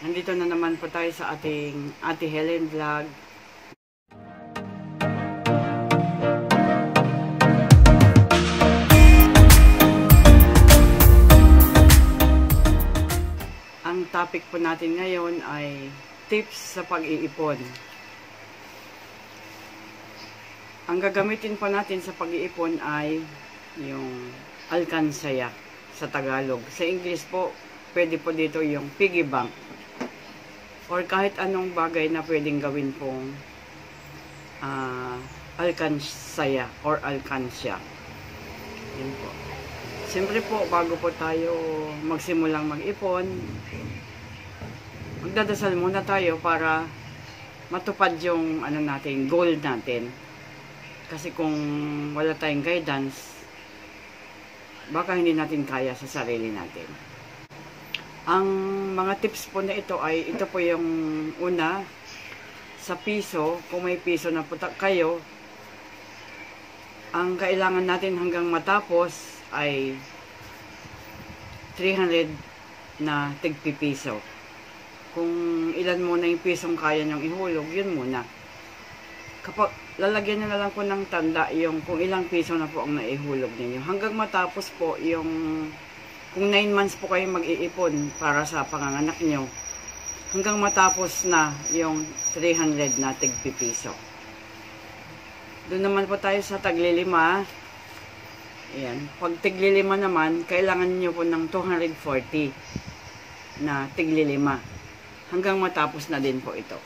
Nandito na naman po tayo sa ating Ate Helen vlog. Ang topic po natin ngayon ay tips sa pag-iipon. Ang gagamitin po natin sa pag-iipon ay yung alkansaya sa Tagalog. Sa English po, pwede po dito yung piggy bank. Or kahit anong bagay na pwedeng gawin pong uh, alkansaya or alkansya. Yun po. Siyempre po, bago po tayo magsimulang mag-ipon, magdadasal muna tayo para matupad yung ano natin, goal natin. Kasi kung wala tayong guidance, baka hindi natin kaya sa sarili natin. Ang mga tips po na ito ay, ito po yung una, sa piso, kung may piso na po kayo, ang kailangan natin hanggang matapos ay 300 na tigpipiso. Kung ilan muna yung pisong kaya nyong ihulog, yun muna. Kapag lalagyan nyo na lang po ng tanda yung kung ilang piso na po ang naihulog ninyo. Hanggang matapos po yung kung 9 months po kayo mag-iipon para sa panganganak nyo, hanggang matapos na yung 300 na tigpipiso. Doon naman po tayo sa taglilima. Ayan. Pag tiglilima naman, kailangan nyo po ng 240 na tiglilima. Hanggang matapos na din po ito.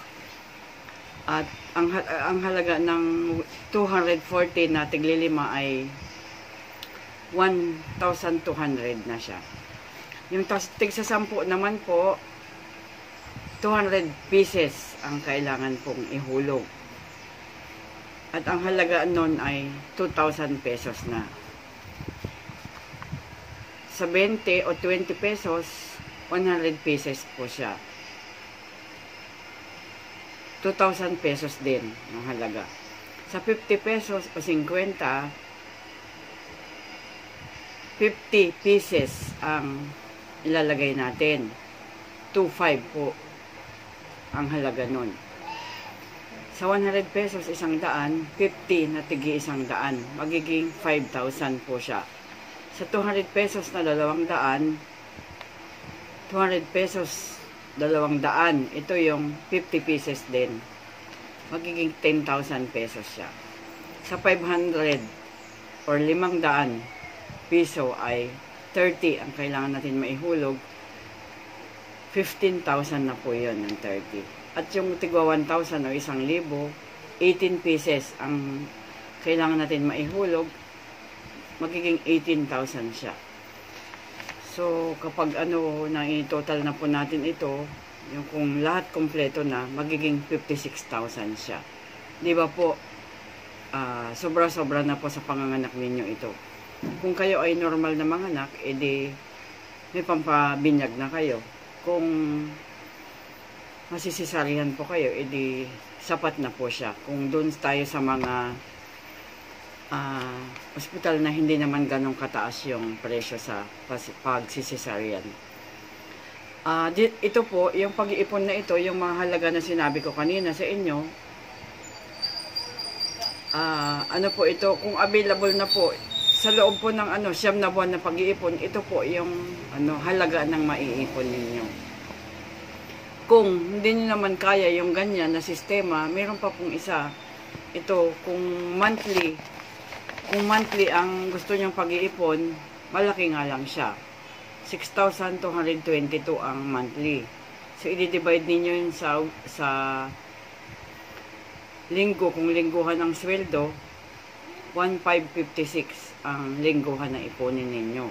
At ang, ang halaga ng 240 na tiglilima ay 1,200 na siya. Yung tig sa 10 naman po, 200 pieces ang kailangan pong ihulog. At ang halaga nun ay 2,000 pesos na sa 20 o 20 pesos, 100 pieces po siya. 2,000 pesos din ang halaga. Sa 50 pesos o 50, 50 pieces ang ilalagay natin. 2,5 po ang halaga nun. Sa 100 pesos isang daan, 50 na tigi isang daan. Magiging 5,000 po siya sa 200 pesos na dalawang daan, 200 pesos dalawang daan, ito yung 50 pieces din. Magiging 10,000 pesos siya. Sa 500 or 500 piso ay 30 ang kailangan natin maihulog. 15,000 na po yun ng 30. At yung tigwa 1,000 o 1,000, 18 pieces ang kailangan natin maihulog magiging 18,000 siya. So, kapag ano, na total na po natin ito, yung kung lahat kompleto na, magiging 56,000 siya. Di ba po, uh, sobra-sobra na po sa panganganak ninyo ito. Kung kayo ay normal na manganak, edi may pampabinyag na kayo. Kung masisisarihan po kayo, edi sapat na po siya. Kung doon tayo sa mga uh, ospital na hindi naman ganong kataas yung presyo sa pagsisesarian. Uh, ito po, yung pag-iipon na ito, yung mga halaga na sinabi ko kanina sa inyo, uh, ano po ito, kung available na po, sa loob po ng ano, siyam na buwan na pag-iipon, ito po yung ano, halaga ng maiipon ninyo. Kung hindi nyo naman kaya yung ganyan na sistema, meron pa pong isa, ito, kung monthly, kung monthly ang gusto niyong pag-iipon, malaki nga lang siya. 6,222 ang monthly. So, i-divide ninyo yun sa, sa linggo. Kung lingguhan ang sweldo, 1,556 ang lingguhan na iponin ninyo.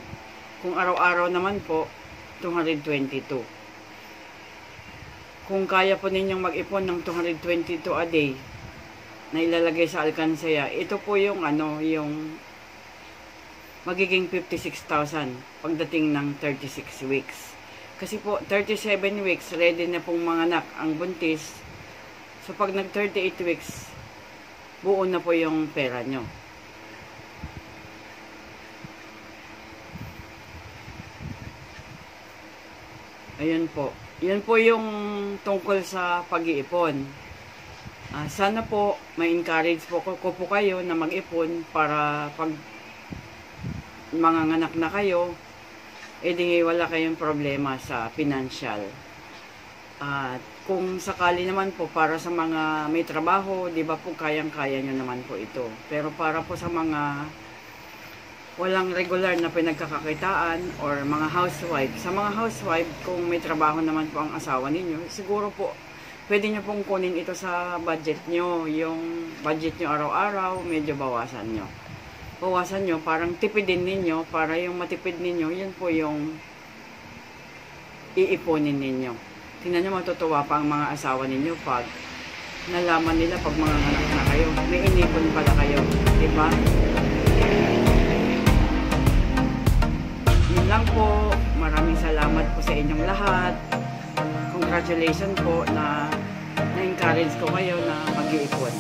Kung araw-araw naman po, 222. Kung kaya po ninyong mag-ipon ng 222 a day, na ilalagay sa alkansaya, ito po yung ano, yung magiging 56,000 pagdating ng 36 weeks. Kasi po, 37 weeks, ready na pong mga anak ang buntis. So, pag nag 38 weeks, buo na po yung pera nyo. Ayun po. yun po yung tungkol sa pag-iipon. Ah, sana po may encourage po ko, po kayo na mag-ipon para pag manganganak na kayo, edi wala kayong problema sa financial. At kung sakali naman po para sa mga may trabaho, di ba po kayang-kaya nyo naman po ito. Pero para po sa mga walang regular na pinagkakakitaan or mga housewife. Sa mga housewife, kung may trabaho naman po ang asawa ninyo, siguro po pwede nyo pong kunin ito sa budget nyo. Yung budget nyo araw-araw, medyo bawasan nyo. Bawasan nyo, parang tipidin ninyo para yung matipid ninyo, yun po yung iipunin ninyo. Tingnan nyo, matutuwa pa ang mga asawa ninyo pag nalaman nila pag mga anak na kayo. May inipon pala kayo. Diba? Lang po. Maraming salamat po sa inyong lahat. Congratulations po na na-encourage ko kayo na mag-iipon.